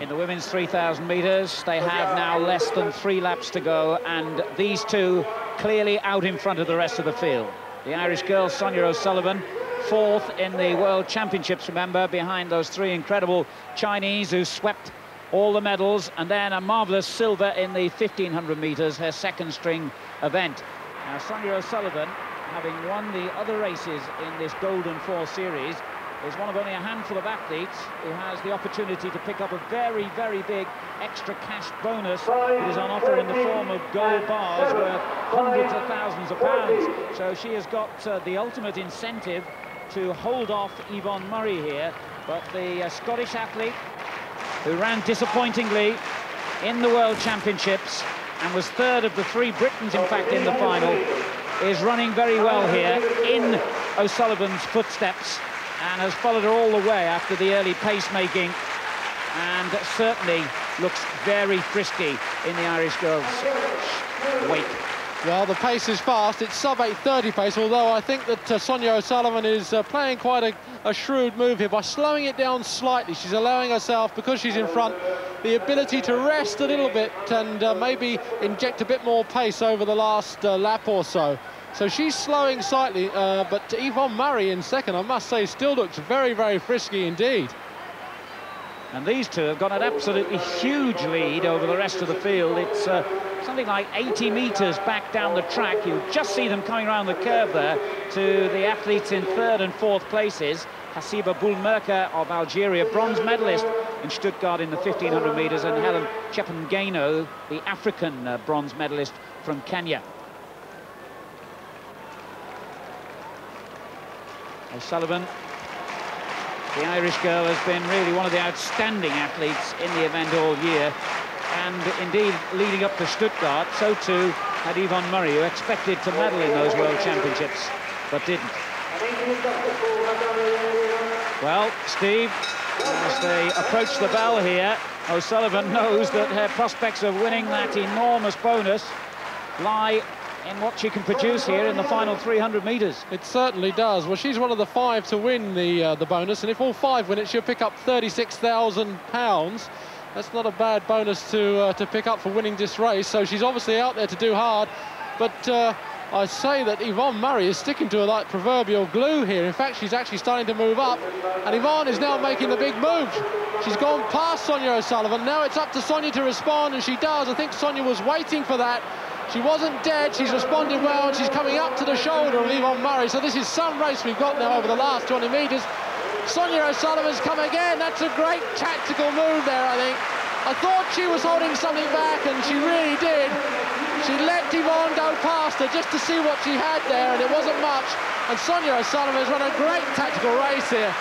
in the women's 3,000 metres. They have now less than three laps to go, and these two clearly out in front of the rest of the field. The Irish girl, Sonia O'Sullivan, fourth in the World Championships, remember, behind those three incredible Chinese who swept all the medals, and then a marvellous silver in the 1,500 metres, her second string event. Now, Sonia O'Sullivan, having won the other races in this Golden Four Series, is one of only a handful of athletes who has the opportunity to pick up a very, very big extra cash bonus that is on offer in the form of gold bars worth hundreds of thousands of pounds. So she has got uh, the ultimate incentive to hold off Yvonne Murray here, but the uh, Scottish athlete who ran disappointingly in the World Championships and was third of the three Britons, in fact, in the final, is running very well here in O'Sullivan's footsteps and has followed her all the way after the early pacemaking and certainly looks very frisky in the Irish girls'. Well, the pace is fast. It's sub 8.30 pace, although I think that uh, Sonia O'Sullivan is uh, playing quite a, a, shrewd move here by slowing it down slightly. She's allowing herself, because she's in front, the ability to rest a little bit and uh, maybe inject a bit more pace over the last uh, lap or so. So she's slowing slightly, uh, but Yvonne Murray in second, I must say, still looks very, very frisky indeed. And these two have got an absolutely huge lead over the rest of the field. It's uh, something like 80 metres back down the track. You just see them coming around the curve there to the athletes in third and fourth places. Hassiba Boulmerka of Algeria, bronze medalist in Stuttgart in the 1500 metres, and Helen Chepngetich, the African uh, bronze medalist from Kenya. O'Sullivan the Irish girl has been really one of the outstanding athletes in the event all year. And indeed, leading up to Stuttgart, so too had Yvonne Murray, who expected to medal in those World Championships, but didn't. Well, Steve, as they approach the bell here, O'Sullivan knows that her prospects of winning that enormous bonus lie in what she can produce here in the final 300 metres. It certainly does. Well, she's one of the five to win the uh, the bonus, and if all five win it, she'll pick up £36,000. That's not a bad bonus to uh, to pick up for winning this race. So she's obviously out there to do hard, but. Uh, I say that Yvonne Murray is sticking to her like proverbial glue here. In fact, she's actually starting to move up, and Yvonne is now making the big move. She's gone past Sonia O'Sullivan. Now it's up to Sonia to respond, and she does. I think Sonia was waiting for that, she wasn't dead, she's responded well, and she's coming up to the shoulder of Yvonne Murray. So this is some race we've got now over the last 20 metres. Sonia O'Sullivan's come again. That's a great tactical move there, I think. I thought she was holding something back, and she really did. She let Yvonne go past her just to see what she had there, and it wasn't much. And Sonia O'Sullivan has run a great tactical race here.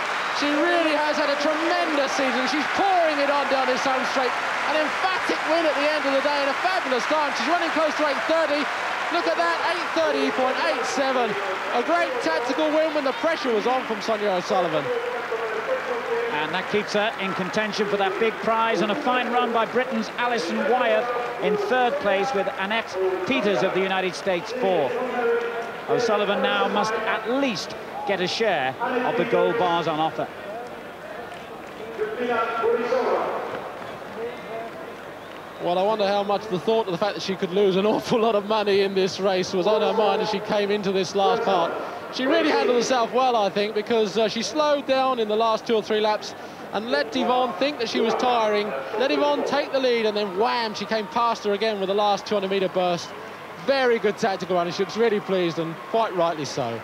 She really has had a tremendous season. She's pouring it on down this home straight. An emphatic win at the end of the day and a fabulous time. She's running close to 8.30. Look at that, 8.30.87. A great tactical win when the pressure was on from Sonia O'Sullivan. And that keeps her in contention for that big prize and a fine run by Britain's Alison Wyeth in third place with Annette Peters of the United States fourth. O'Sullivan now must at least get a share of the gold bars on offer. Well, I wonder how much the thought of the fact that she could lose an awful lot of money in this race was on her mind as she came into this last part. She really handled herself well, I think, because uh, she slowed down in the last two or three laps and let Yvonne think that she was tiring, let Yvonne take the lead, and then wham, she came past her again with the last 200-metre burst. Very good tactical running. She was really pleased, and quite rightly so.